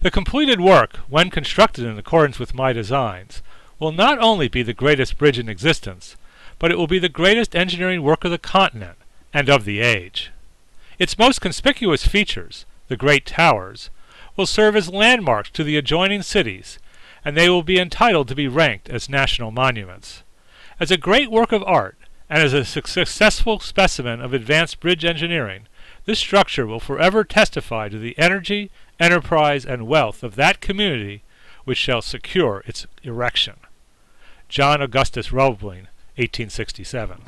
The completed work, when constructed in accordance with my designs, will not only be the greatest bridge in existence, but it will be the greatest engineering work of the continent and of the age. Its most conspicuous features, the great towers, will serve as landmarks to the adjoining cities, and they will be entitled to be ranked as national monuments. As a great work of art, and as a successful specimen of advanced bridge engineering, this structure will forever testify to the energy, enterprise, and wealth of that community which shall secure its erection. John Augustus Roebling, 1867.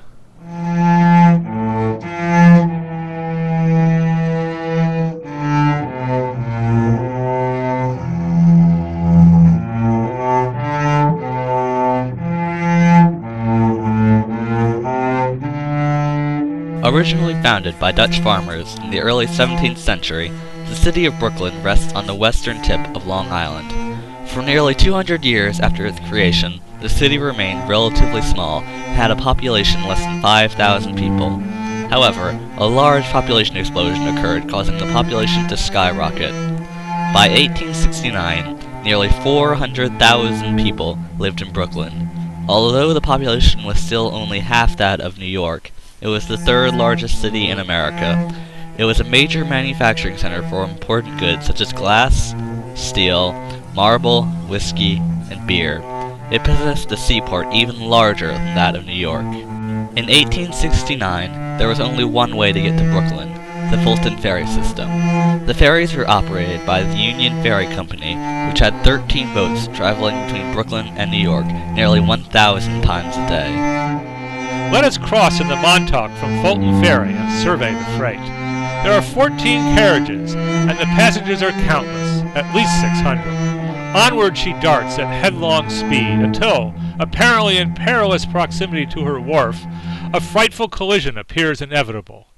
Originally founded by Dutch farmers in the early 17th century, the city of Brooklyn rests on the western tip of Long Island. For nearly 200 years after its creation, the city remained relatively small and had a population less than 5,000 people. However, a large population explosion occurred causing the population to skyrocket. By 1869, nearly 400,000 people lived in Brooklyn. Although the population was still only half that of New York, it was the third largest city in America. It was a major manufacturing center for important goods such as glass, steel, marble, whiskey, and beer. It possessed a seaport even larger than that of New York. In 1869, there was only one way to get to Brooklyn, the Fulton Ferry System. The ferries were operated by the Union Ferry Company, which had 13 boats traveling between Brooklyn and New York nearly 1,000 times a day. Let us cross in the Montauk from Fulton Ferry and survey the freight. There are 14 carriages, and the passengers are countless, at least 600. Onward she darts at headlong speed until, apparently in perilous proximity to her wharf, a frightful collision appears inevitable.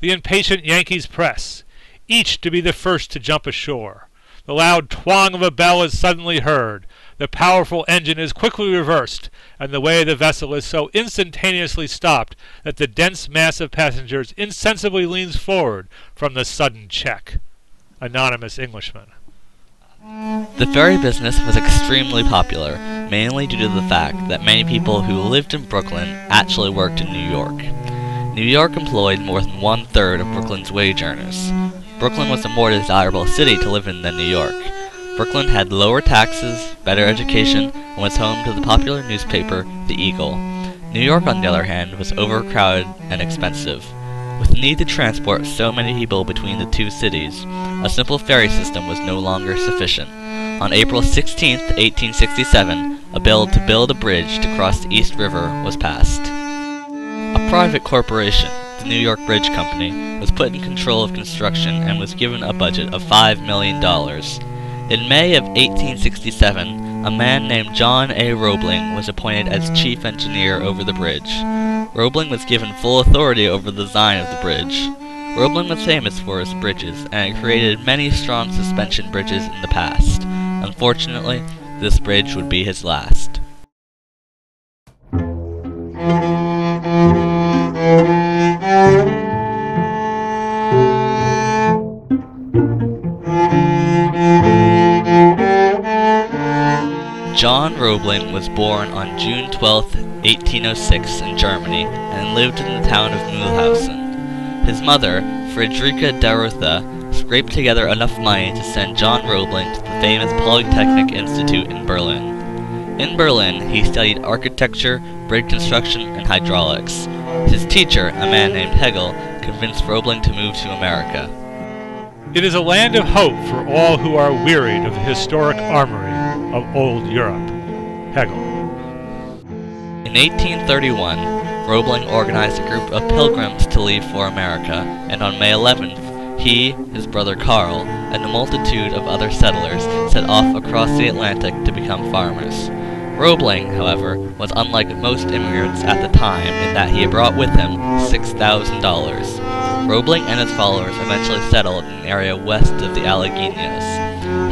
The impatient Yankees press, each to be the first to jump ashore. The loud twang of a bell is suddenly heard. The powerful engine is quickly reversed, and the way of the vessel is so instantaneously stopped that the dense mass of passengers insensibly leans forward from the sudden check. Anonymous Englishman. The ferry business was extremely popular, mainly due to the fact that many people who lived in Brooklyn actually worked in New York. New York employed more than one third of Brooklyn's wage earners. Brooklyn was a more desirable city to live in than New York. Brooklyn had lower taxes, better education, and was home to the popular newspaper, The Eagle. New York, on the other hand, was overcrowded and expensive. With the need to transport so many people between the two cities, a simple ferry system was no longer sufficient. On April 16, 1867, a bill to build a bridge to cross the East River was passed. A private corporation, the New York Bridge Company, was put in control of construction and was given a budget of $5 million. In May of 1867, a man named John A. Roebling was appointed as chief engineer over the bridge. Roebling was given full authority over the design of the bridge. Roebling was famous for his bridges, and had created many strong suspension bridges in the past. Unfortunately, this bridge would be his last. John Roebling was born on June 12, 1806 in Germany and lived in the town of Mühlhausen. His mother, Friederike Dorothea, scraped together enough money to send John Roebling to the famous Polytechnic Institute in Berlin. In Berlin, he studied architecture, bridge construction, and hydraulics. His teacher, a man named Hegel, convinced Roebling to move to America. It is a land of hope for all who are wearied of the historic armory of old Europe. Hegel. In 1831, Roebling organized a group of pilgrims to leave for America, and on May 11th, he, his brother Carl, and a multitude of other settlers set off across the Atlantic to become farmers. Roebling, however, was unlike most immigrants at the time in that he had brought with him $6,000. Roebling and his followers eventually settled in an area west of the Alleghenies.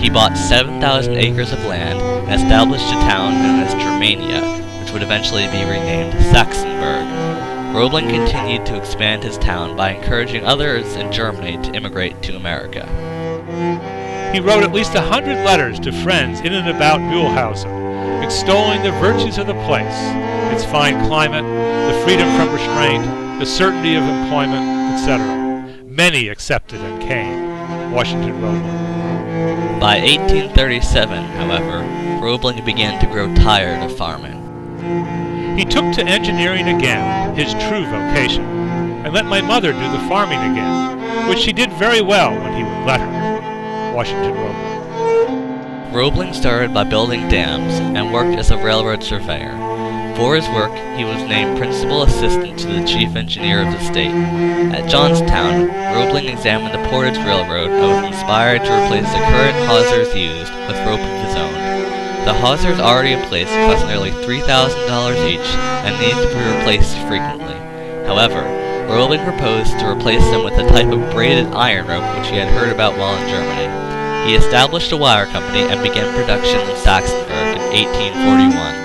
He bought 7,000 acres of land and established a town known as Germania, which would eventually be renamed Saxonburg. Roebling continued to expand his town by encouraging others in Germany to immigrate to America. He wrote at least a hundred letters to friends in and about Mühlhausen, extolling the virtues of the place, its fine climate, the freedom from restraint, the certainty of employment, etc. Many accepted and came. Washington Roebling. By 1837, however, Roebling began to grow tired of farming. He took to engineering again, his true vocation, and let my mother do the farming again, which she did very well when he would let her. Washington Roebling. Roebling started by building dams and worked as a railroad surveyor. For his work, he was named principal assistant to the chief engineer of the state. At Johnstown, Roebling examined the Portage Railroad and was inspired to replace the current hawsers used with rope of his own. The hawsers already in place cost nearly $3,000 each and needed to be replaced frequently. However, Roebling proposed to replace them with a type of braided iron rope which he had heard about while in Germany. He established a wire company and began production in Saxonburg in 1841.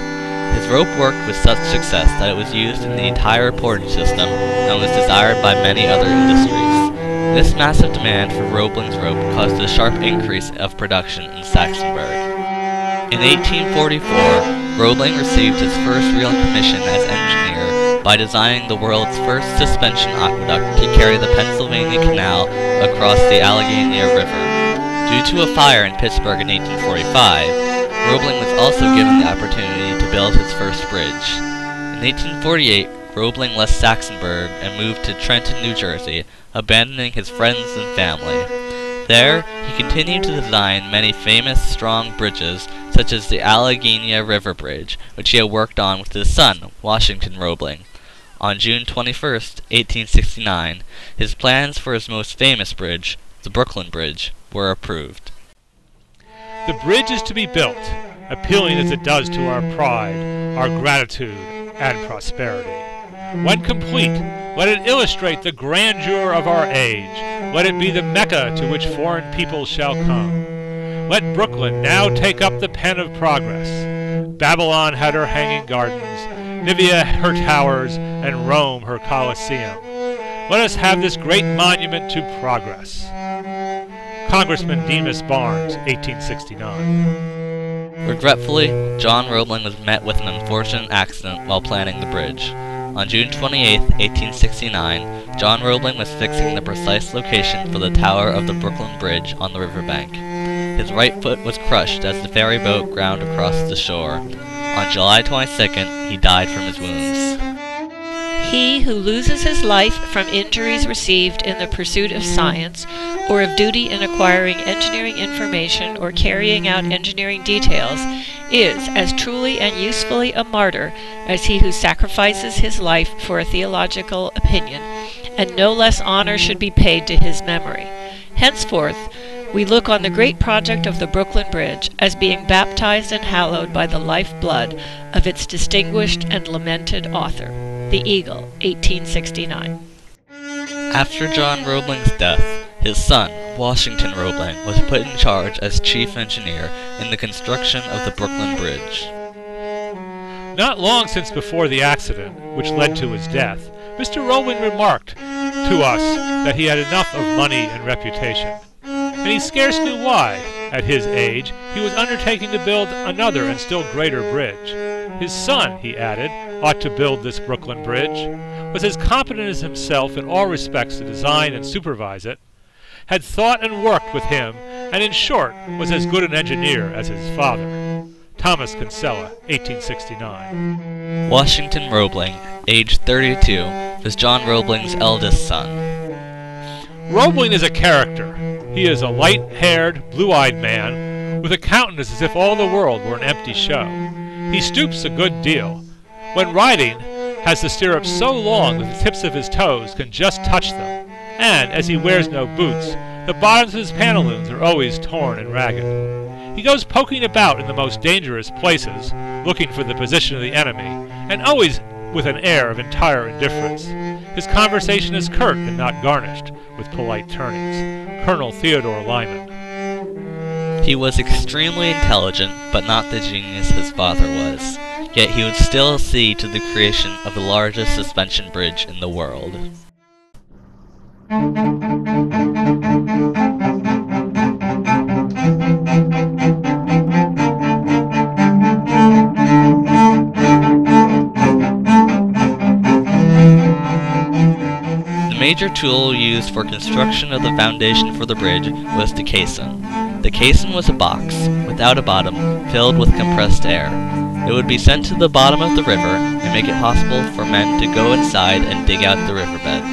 Rope worked with such success that it was used in the entire portage system and was desired by many other industries. This massive demand for Roebling's rope caused a sharp increase of production in Saxonburg. In 1844, Roebling received his first real commission as engineer by designing the world's first suspension aqueduct to carry the Pennsylvania Canal across the Allegheny River. Due to a fire in Pittsburgh in 1845, Roebling was also given the opportunity to build his first bridge. In 1848, Roebling left Saxonburg and moved to Trenton, New Jersey, abandoning his friends and family. There, he continued to design many famous, strong bridges, such as the Allegheny River Bridge, which he had worked on with his son, Washington Roebling. On June 21, 1869, his plans for his most famous bridge, the Brooklyn Bridge, were approved. The bridge is to be built, appealing as it does to our pride, our gratitude, and prosperity. When complete, let it illustrate the grandeur of our age. Let it be the Mecca to which foreign peoples shall come. Let Brooklyn now take up the pen of progress. Babylon had her hanging gardens, Nineveh her towers, and Rome her Colosseum. Let us have this great monument to progress. Congressman Demas Barnes, 1869. Regretfully, John Roebling was met with an unfortunate accident while planning the bridge. On June 28, 1869, John Roebling was fixing the precise location for the tower of the Brooklyn Bridge on the riverbank. His right foot was crushed as the ferry boat ground across the shore. On July 22nd, he died from his wounds. He who loses his life from injuries received in the pursuit of science, or of duty in acquiring engineering information or carrying out engineering details, is as truly and usefully a martyr as he who sacrifices his life for a theological opinion, and no less honor should be paid to his memory. Henceforth, we look on the great project of the Brooklyn Bridge as being baptized and hallowed by the life blood of its distinguished and lamented author. The Eagle, 1869. After John Roebling's death, his son, Washington Roebling, was put in charge as chief engineer in the construction of the Brooklyn Bridge. Not long since before the accident, which led to his death, Mr. Roebling remarked to us that he had enough of money and reputation. And he scarce knew why, at his age, he was undertaking to build another and still greater bridge. His son, he added, ought to build this Brooklyn Bridge, was as competent as himself in all respects to design and supervise it, had thought and worked with him, and in short was as good an engineer as his father. Thomas Kinsella, 1869. Washington Roebling, aged 32, was John Roebling's eldest son. Roebling is a character. He is a light-haired, blue-eyed man, with a countenance as if all the world were an empty show. He stoops a good deal, when riding, has the stirrups so long that the tips of his toes can just touch them, and, as he wears no boots, the bottoms of his pantaloons are always torn and ragged. He goes poking about in the most dangerous places, looking for the position of the enemy, and always with an air of entire indifference. His conversation is curt and not garnished with polite turnings. Colonel Theodore Lyman. He was extremely intelligent, but not the genius his father was yet he would still see to the creation of the largest suspension bridge in the world. Major tool used for construction of the foundation for the bridge was the caisson. The caisson was a box, without a bottom, filled with compressed air. It would be sent to the bottom of the river and make it possible for men to go inside and dig out the riverbed.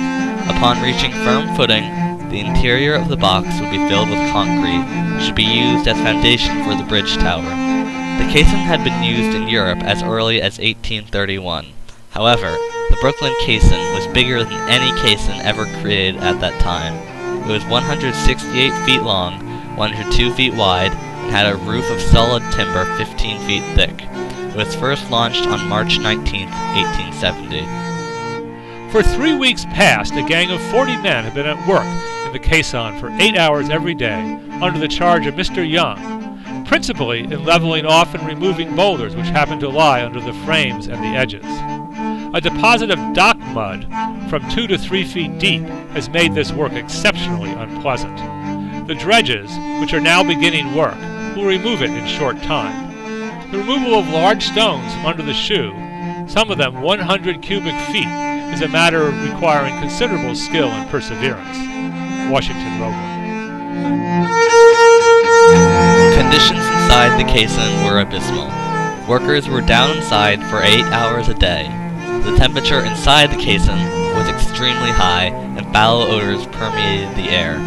Upon reaching firm footing, the interior of the box would be filled with concrete, which would be used as foundation for the bridge tower. The caisson had been used in Europe as early as 1831. However, the Brooklyn caisson was bigger than any caisson ever created at that time. It was 168 feet long 102 feet wide, and had a roof of solid timber 15 feet thick. It was first launched on March 19, 1870. For three weeks past, a gang of 40 men had been at work in the caisson for eight hours every day, under the charge of Mr. Young, principally in leveling off and removing boulders which happened to lie under the frames and the edges. A deposit of dock mud from two to three feet deep has made this work exceptionally unpleasant. The dredges, which are now beginning work, will remove it in short time. The removal of large stones from under the shoe, some of them 100 cubic feet, is a matter requiring considerable skill and perseverance. Washington Roebling. Conditions inside the caisson were abysmal. Workers were down inside for eight hours a day. The temperature inside the caisson was extremely high, and foul odors permeated the air.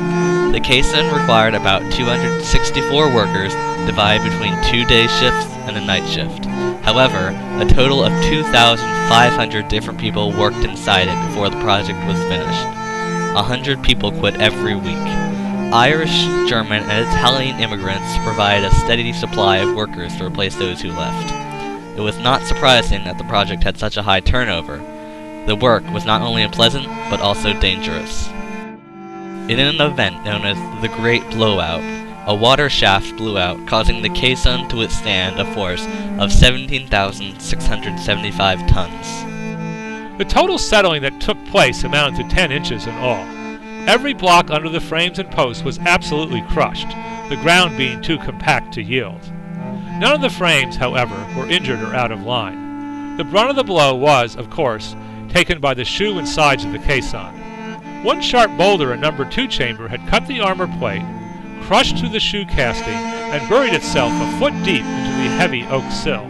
The caisson required about 264 workers divided between two day shifts and a night shift. However, a total of 2,500 different people worked inside it before the project was finished. A hundred people quit every week. Irish, German, and Italian immigrants provided a steady supply of workers to replace those who left. It was not surprising that the project had such a high turnover. The work was not only unpleasant, but also dangerous. In an event known as the Great Blowout, a water shaft blew out, causing the caisson to withstand a force of 17,675 tons. The total settling that took place amounted to 10 inches in all. Every block under the frames and posts was absolutely crushed, the ground being too compact to yield. None of the frames, however, were injured or out of line. The brunt of the blow was, of course, taken by the shoe and sides of the caisson. One sharp boulder in number two chamber had cut the armor plate, crushed through the shoe casting, and buried itself a foot deep into the heavy oak sill.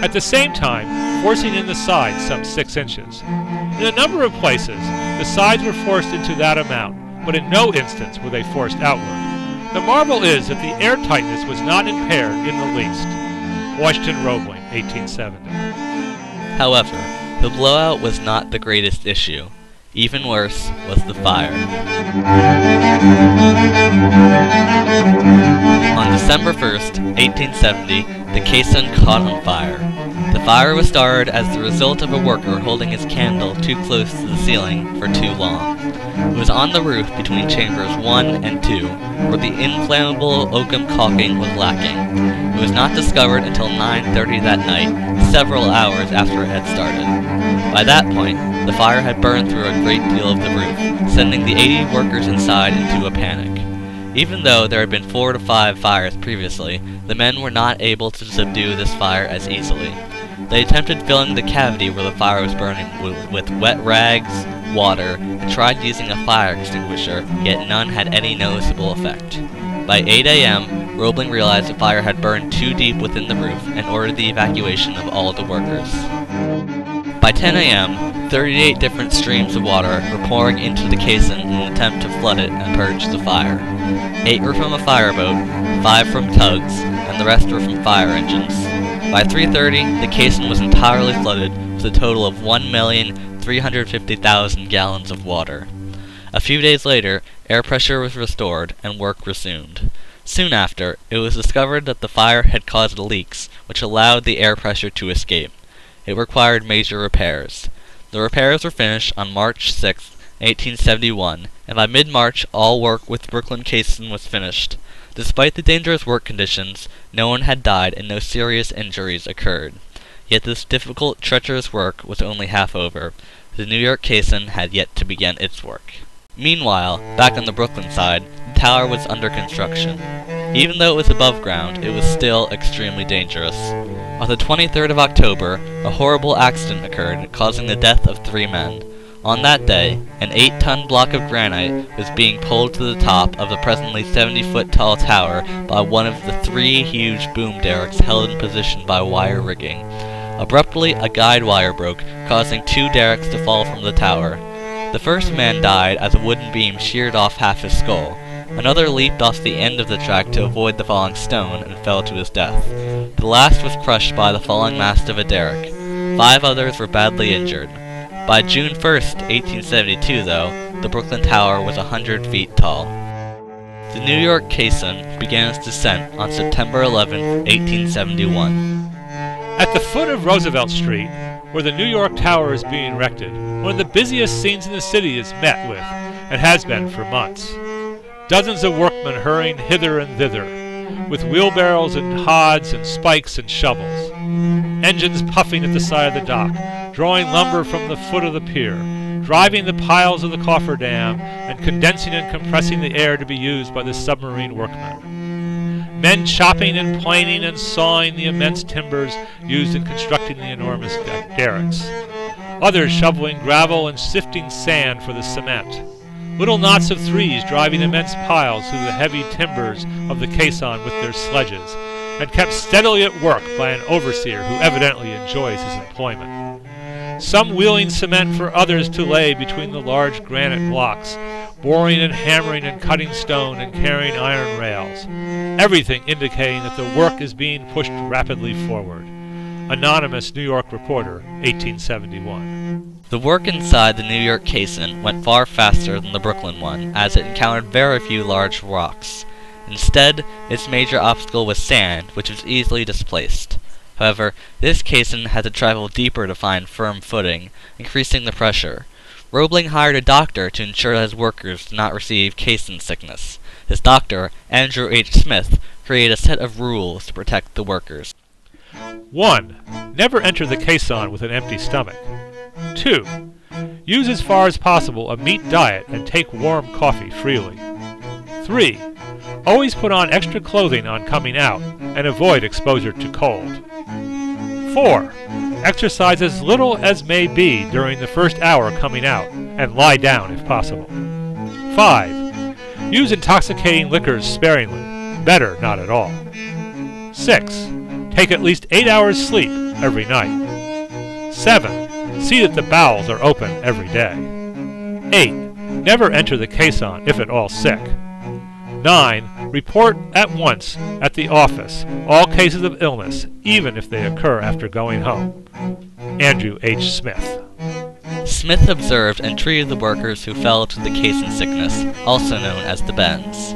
At the same time, forcing in the sides some six inches. In a number of places, the sides were forced into that amount, but in no instance were they forced outward. The marvel is that the airtightness was not impaired in the least. Washington Roebling, 1870. However, the blowout was not the greatest issue. Even worse was the fire. December 1st, 1870, the caisson caught on fire. The fire was started as the result of a worker holding his candle too close to the ceiling for too long. It was on the roof between chambers 1 and 2, where the inflammable oakum caulking was lacking. It was not discovered until 9.30 that night, several hours after it had started. By that point, the fire had burned through a great deal of the roof, sending the 80 workers inside into a panic. Even though there had been four to five fires previously, the men were not able to subdue this fire as easily. They attempted filling the cavity where the fire was burning with, wet rags, water, and tried using a fire extinguisher, yet none had any noticeable effect. By 8 a.m., Roebling realized the fire had burned too deep within the roof and ordered the evacuation of all the workers. By 10 a.m., 38 different streams of water were pouring into the caisson in an attempt to flood it and purge the fire. Eight were from a fireboat, five from tugs, and the rest were from fire engines. By 3.30, the caisson was entirely flooded with a total of 1,350,000 gallons of water. A few days later, air pressure was restored and work resumed. Soon after, it was discovered that the fire had caused leaks, which allowed the air pressure to escape. It required major repairs. The repairs were finished on March 6, 1871, and by mid-March all work with Brooklyn Caisson was finished. Despite the dangerous work conditions, no one had died and no serious injuries occurred. Yet this difficult, treacherous work was only half over. The New York Caisson had yet to begin its work. Meanwhile, back on the Brooklyn side, the tower was under construction. Even though it was above ground, it was still extremely dangerous. On the 23rd of October, a horrible accident occurred, causing the death of three men. On that day, an 8-ton block of granite was being pulled to the top of the presently 70-foot tall tower by one of the three huge boom derricks held in position by wire rigging. Abruptly, a guide wire broke, causing two derricks to fall from the tower. The first man died as a wooden beam sheared off half his skull. Another leaped off the end of the track to avoid the falling stone and fell to his death. The last was crushed by the falling mast of a derrick. Five others were badly injured. By June 1st, 1872, though, the Brooklyn Tower was a hundred feet tall. The New York caisson began its descent on September 11, 1871. At the foot of Roosevelt Street, where the New York Tower is being erected, one of the busiest scenes in the city is met with, and has been for months. Dozens of workmen hurrying hither and thither, with wheelbarrows and hods and spikes and shovels. Engines puffing at the side of the dock, drawing lumber from the foot of the pier, driving the piles of the cofferdam, and condensing and compressing the air to be used by the submarine workmen. Men chopping and planing and sawing the immense timbers used in constructing the enormous derricks. Others shoveling gravel and sifting sand for the cement. Little knots of threes driving immense piles through the heavy timbers of the caisson with their sledges, and kept steadily at work by an overseer who evidently enjoys his employment some wheeling cement for others to lay between the large granite blocks, boring and hammering and cutting stone and carrying iron rails, everything indicating that the work is being pushed rapidly forward. Anonymous New York Reporter, 1871. The work inside the New York caisson went far faster than the Brooklyn one, as it encountered very few large rocks. Instead, its major obstacle was sand, which was easily displaced. However, this caisson had to travel deeper to find firm footing, increasing the pressure. Roebling hired a doctor to ensure that his workers did not receive caisson sickness. His doctor, Andrew H. Smith, created a set of rules to protect the workers. 1. Never enter the caisson with an empty stomach. 2. Use as far as possible a meat diet and take warm coffee freely. 3. Always put on extra clothing on coming out and avoid exposure to cold. 4. Exercise as little as may be during the first hour coming out, and lie down if possible. 5. Use intoxicating liquors sparingly. Better not at all. 6. Take at least 8 hours sleep every night. 7. See that the bowels are open every day. 8. Never enter the caisson if at all sick. 9. Report at once at the office all cases of illness, even if they occur after going home. Andrew H. Smith. Smith observed and treated the workers who fell to the caisson sickness, also known as the bends.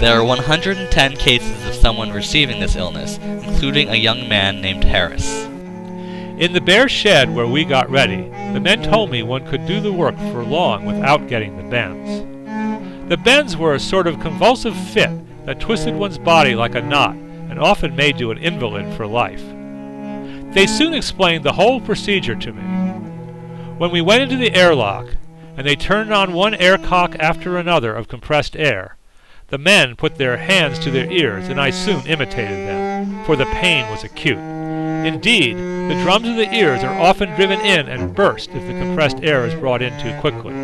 There are 110 cases of someone receiving this illness, including a young man named Harris. In the bare shed where we got ready, the men told me one could do the work for long without getting the bends. The bends were a sort of convulsive fit that twisted one's body like a knot and often made you an invalid for life. They soon explained the whole procedure to me. When we went into the airlock, and they turned on one aircock after another of compressed air, the men put their hands to their ears, and I soon imitated them, for the pain was acute. Indeed, the drums of the ears are often driven in and burst if the compressed air is brought in too quickly.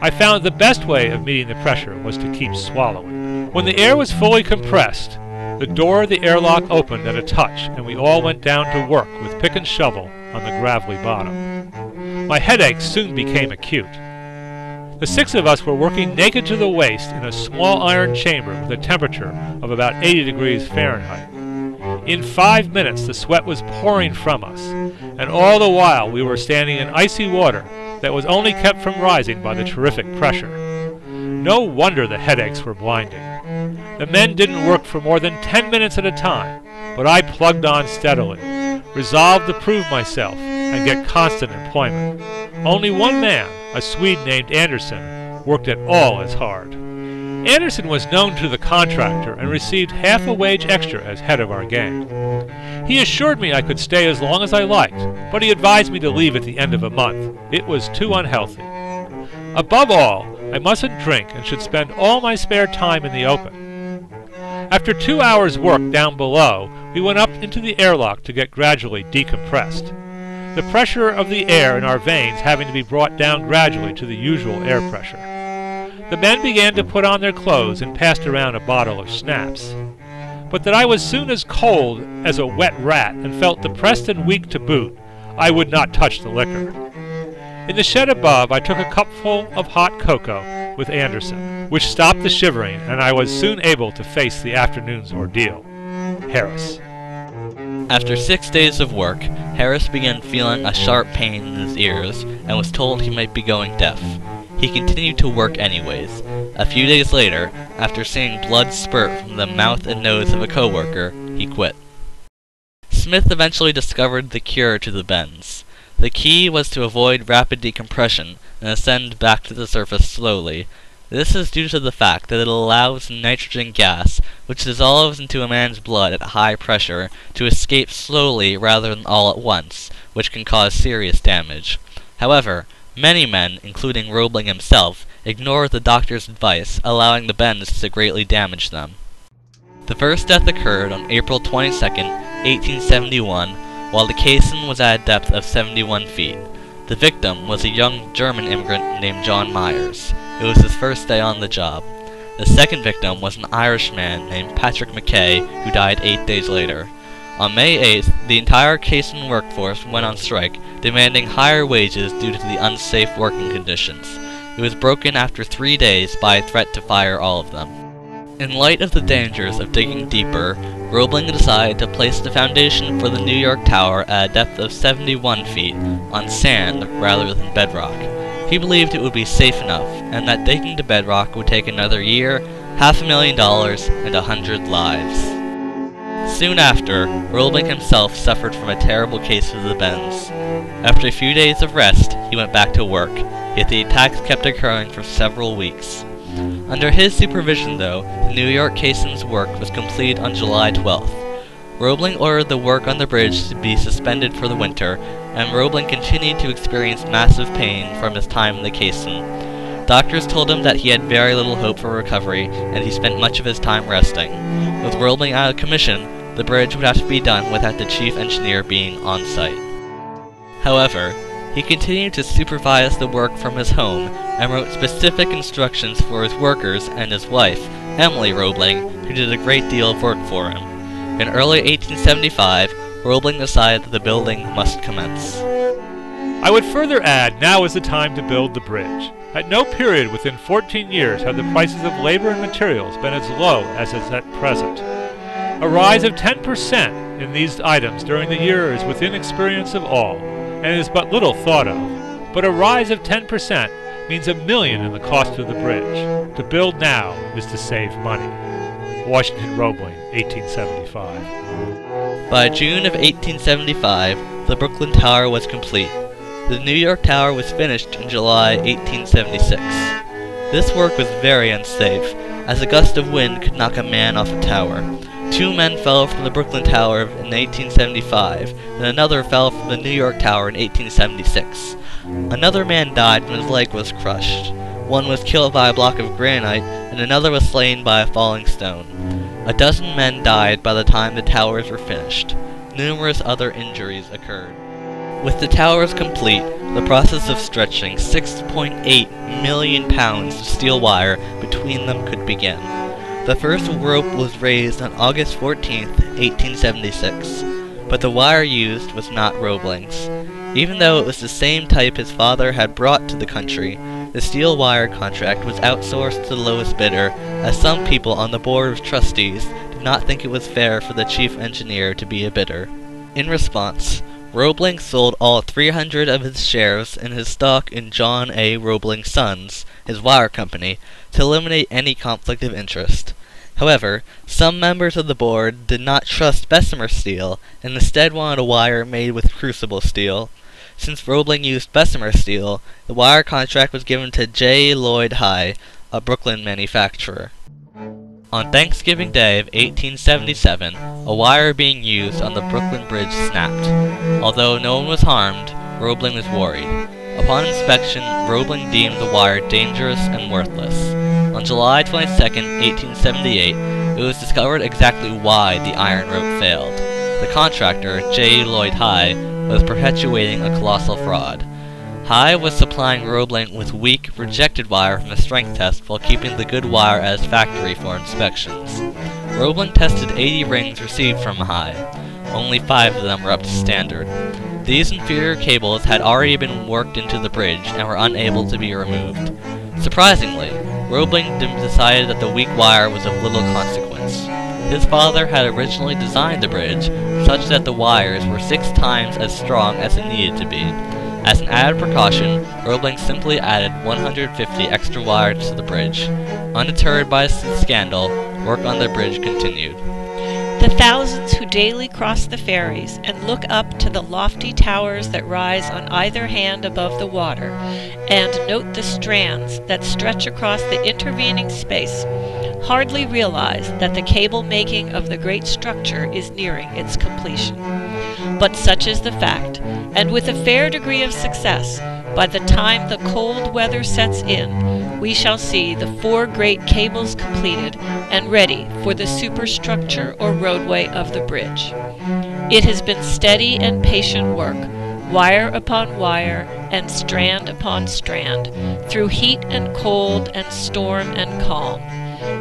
I found the best way of meeting the pressure was to keep swallowing. When the air was fully compressed, the door of the airlock opened at a touch, and we all went down to work with pick and shovel on the gravelly bottom. My headache soon became acute. The six of us were working naked to the waist in a small iron chamber with a temperature of about 80 degrees Fahrenheit. In five minutes the sweat was pouring from us, and all the while we were standing in icy water that was only kept from rising by the terrific pressure. No wonder the headaches were blinding. The men didn't work for more than ten minutes at a time, but I plugged on steadily, resolved to prove myself and get constant employment. Only one man, a Swede named Anderson, worked at all as hard. Anderson was known to the contractor and received half a wage extra as head of our gang. He assured me I could stay as long as I liked, but he advised me to leave at the end of a month. It was too unhealthy. Above all, I mustn't drink and should spend all my spare time in the open. After two hours' work down below, we went up into the airlock to get gradually decompressed. The pressure of the air in our veins having to be brought down gradually to the usual air pressure. The men began to put on their clothes and passed around a bottle of schnapps. But that I was soon as cold as a wet rat and felt depressed and weak to boot, I would not touch the liquor. In the shed above, I took a cupful of hot cocoa with Anderson, which stopped the shivering, and I was soon able to face the afternoon's ordeal. Harris. After six days of work, Harris began feeling a sharp pain in his ears and was told he might be going deaf. He continued to work anyways. A few days later, after seeing blood spurt from the mouth and nose of a coworker, he quit. Smith eventually discovered the cure to the bends. The key was to avoid rapid decompression and ascend back to the surface slowly, this is due to the fact that it allows nitrogen gas, which dissolves into a man's blood at high pressure, to escape slowly rather than all at once, which can cause serious damage. However, many men, including Roebling himself, ignore the doctor's advice, allowing the bends to greatly damage them. The first death occurred on April 22, 1871, while the caisson was at a depth of 71 feet. The victim was a young German immigrant named John Myers. It was his first day on the job. The second victim was an Irishman named Patrick McKay, who died eight days later. On May 8th, the entire caisson workforce went on strike, demanding higher wages due to the unsafe working conditions. It was broken after three days by a threat to fire all of them. In light of the dangers of digging deeper, Roebling decided to place the foundation for the New York Tower at a depth of 71 feet, on sand rather than bedrock. He believed it would be safe enough, and that digging to bedrock would take another year, half a million dollars, and a hundred lives. Soon after, Roebling himself suffered from a terrible case of the bends. After a few days of rest, he went back to work, yet the attacks kept occurring for several weeks. Under his supervision, though, the New York caisson's work was completed on July 12th. Roebling ordered the work on the bridge to be suspended for the winter, and Roebling continued to experience massive pain from his time in the caisson. Doctors told him that he had very little hope for recovery, and he spent much of his time resting. With Roebling out of commission, the bridge would have to be done without the chief engineer being on site. However, he continued to supervise the work from his home and wrote specific instructions for his workers and his wife, Emily Roebling, who did a great deal of work for him. In early 1875, Roebling decided that the building must commence. I would further add now is the time to build the bridge. At no period within 14 years have the prices of labor and materials been as low as is at present. A rise of 10% in these items during the year is within experience of all, and is but little thought of. But a rise of 10% means a million in the cost of the bridge. To build now is to save money. Washington Roebling, 1875. By June of 1875, the Brooklyn Tower was complete. The New York Tower was finished in July 1876. This work was very unsafe, as a gust of wind could knock a man off a tower. Two men fell from the Brooklyn Tower in 1875, and another fell from the New York Tower in 1876. Another man died when his leg was crushed. One was killed by a block of granite, and another was slain by a falling stone. A dozen men died by the time the towers were finished. Numerous other injuries occurred. With the towers complete, the process of stretching 6.8 million pounds of steel wire between them could begin. The first rope was raised on August 14, 1876, but the wire used was not Roebling's. Even though it was the same type his father had brought to the country, the steel wire contract was outsourced to the lowest bidder, as some people on the board of trustees did not think it was fair for the chief engineer to be a bidder. In response, Roebling sold all 300 of his shares in his stock in John A. Roebling Sons, his wire company, to eliminate any conflict of interest. However, some members of the board did not trust Bessemer steel and instead wanted a wire made with crucible steel. Since Roebling used Bessemer steel, the wire contract was given to J. Lloyd High, a Brooklyn manufacturer. On Thanksgiving Day of 1877, a wire being used on the Brooklyn Bridge snapped. Although no one was harmed, Roebling was worried. Upon inspection, Roebling deemed the wire dangerous and worthless. On July 22, 1878, it was discovered exactly why the iron rope failed. The contractor, J. Lloyd High, was perpetuating a colossal fraud. High was supplying Roebling with weak, rejected wire from a strength test while keeping the good wire as factory for inspections. Roebling tested 80 rings received from High. Only five of them were up to standard. These inferior cables had already been worked into the bridge and were unable to be removed. Surprisingly, Roebling decided that the weak wire was of little consequence. His father had originally designed the bridge such that the wires were six times as strong as it needed to be. As an added precaution, Roebling simply added 150 extra wires to the bridge. Undeterred by the scandal, work on the bridge continued. The thousands who daily cross the ferries and look up to the lofty towers that rise on either hand above the water, and note the strands that stretch across the intervening space, hardly realize that the cable making of the great structure is nearing its completion. But such is the fact, and with a fair degree of success, by the time the cold weather sets in, we shall see the four great cables completed and ready for the superstructure or roadway of the bridge. It has been steady and patient work, wire upon wire and strand upon strand, through heat and cold and storm and calm.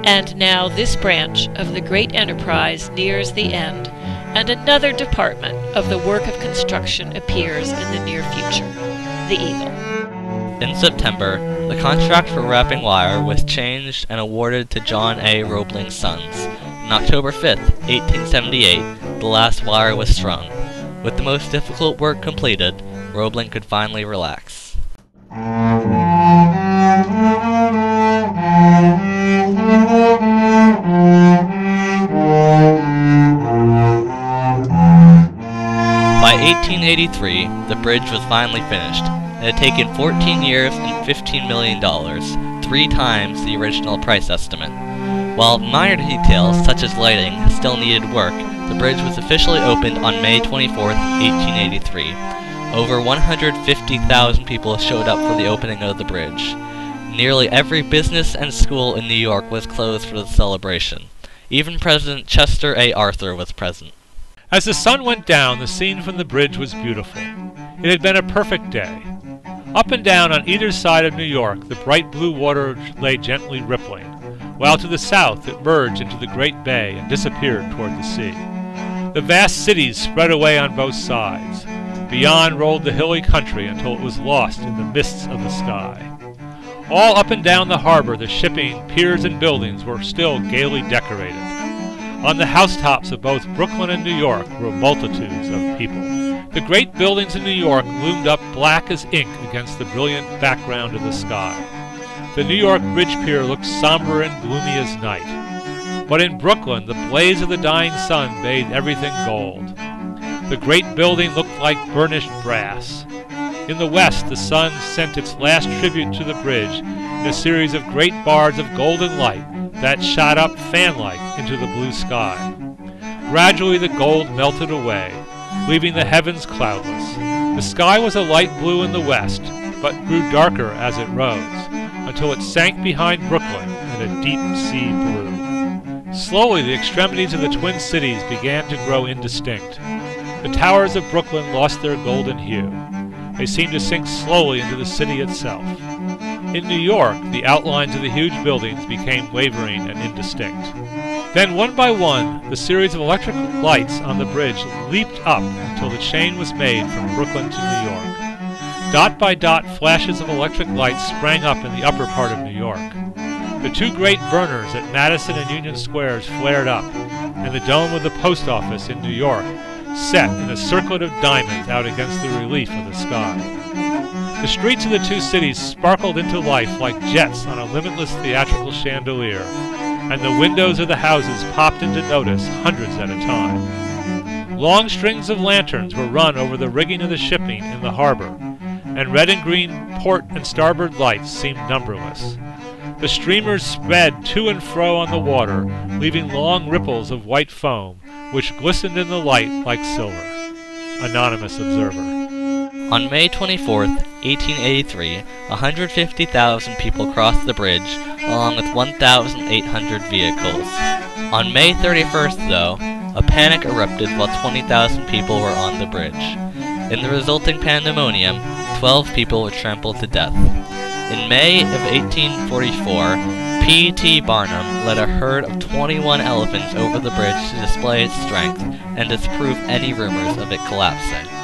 And now this branch of the great enterprise nears the end, and another department of the work of construction appears in the near future the Eagle. In September, the contract for wrapping wire was changed and awarded to John A. Roebling's sons. On October 5, 1878, the last wire was strung. With the most difficult work completed, Roebling could finally relax. 1883, the bridge was finally finished. It had taken 14 years and $15 million, three times the original price estimate. While minor details, such as lighting, still needed work, the bridge was officially opened on May 24, 1883. Over 150,000 people showed up for the opening of the bridge. Nearly every business and school in New York was closed for the celebration. Even President Chester A. Arthur was present. As the sun went down, the scene from the bridge was beautiful. It had been a perfect day. Up and down on either side of New York, the bright blue water lay gently rippling, while to the south it merged into the great bay and disappeared toward the sea. The vast cities spread away on both sides. Beyond rolled the hilly country until it was lost in the mists of the sky. All up and down the harbor, the shipping, piers, and buildings were still gaily decorated. On the housetops of both Brooklyn and New York were multitudes of people. The great buildings in New York loomed up black as ink against the brilliant background of the sky. The New York Bridge Pier looked somber and gloomy as night. But in Brooklyn, the blaze of the dying sun bathed everything gold. The great building looked like burnished brass. In the west, the sun sent its last tribute to the bridge in a series of great bars of golden light that shot up fan-like into the blue sky. Gradually the gold melted away, leaving the heavens cloudless. The sky was a light blue in the west, but grew darker as it rose, until it sank behind Brooklyn in a deep sea blue. Slowly the extremities of the twin cities began to grow indistinct. The towers of Brooklyn lost their golden hue. They seemed to sink slowly into the city itself. In New York, the outlines of the huge buildings became wavering and indistinct. Then, one by one, the series of electric lights on the bridge leaped up until the chain was made from Brooklyn to New York. Dot by dot, flashes of electric lights sprang up in the upper part of New York. The two great burners at Madison and Union Squares flared up, and the dome of the post office in New York set in a circlet of diamonds out against the relief of the sky. The streets of the two cities sparkled into life like jets on a limitless theatrical chandelier, and the windows of the houses popped into notice hundreds at a time. Long strings of lanterns were run over the rigging of the shipping in the harbor, and red and green port and starboard lights seemed numberless. The streamers sped to and fro on the water, leaving long ripples of white foam, which glistened in the light like silver. Anonymous Observer. On May 24, 1883, 150,000 people crossed the bridge, along with 1,800 vehicles. On May 31st, though, a panic erupted while 20,000 people were on the bridge. In the resulting pandemonium, 12 people were trampled to death. In May of 1844, P.T. Barnum led a herd of 21 elephants over the bridge to display its strength and disprove any rumors of it collapsing.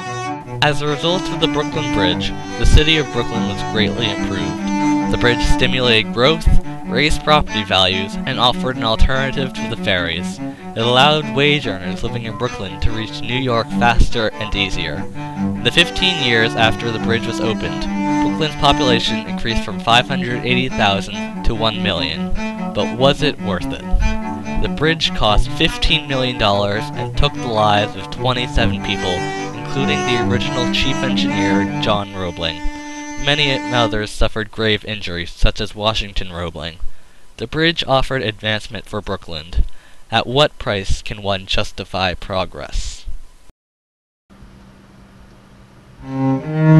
As a result of the Brooklyn Bridge, the city of Brooklyn was greatly improved. The bridge stimulated growth, raised property values, and offered an alternative to the ferries. It allowed wage earners living in Brooklyn to reach New York faster and easier. In the 15 years after the bridge was opened, Brooklyn's population increased from 580,000 to 1 million. But was it worth it? The bridge cost $15 million and took the lives of 27 people, including the original chief engineer, John Roebling. Many others suffered grave injuries, such as Washington Roebling. The bridge offered advancement for Brooklyn. At what price can one justify progress? Mm-hmm.